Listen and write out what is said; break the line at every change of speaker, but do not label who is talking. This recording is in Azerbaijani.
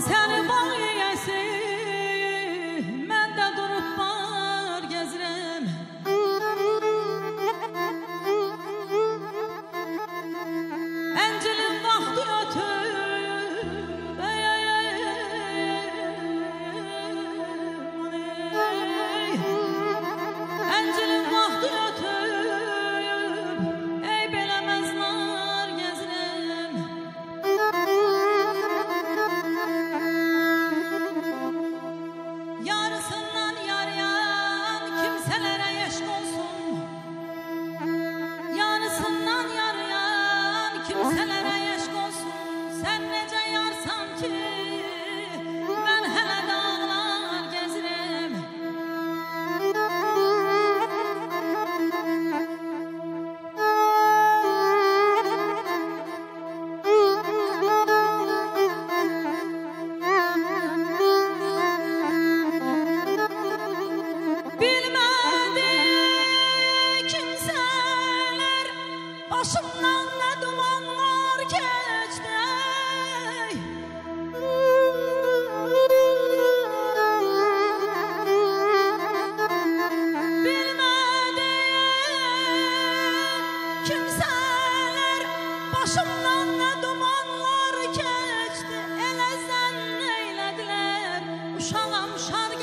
sen bana Kimselere eşk olsun sen nece yarsan ki Başımdan nə dumanlar keçdi Bilmədiyim kimsələr Başımdan nə dumanlar keçdi Elə zənn eylədilər Uşağam şarkı